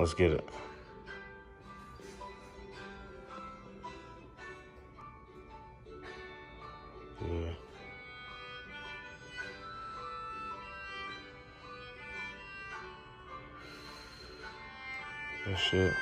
Let's get it. Yeah. That shit.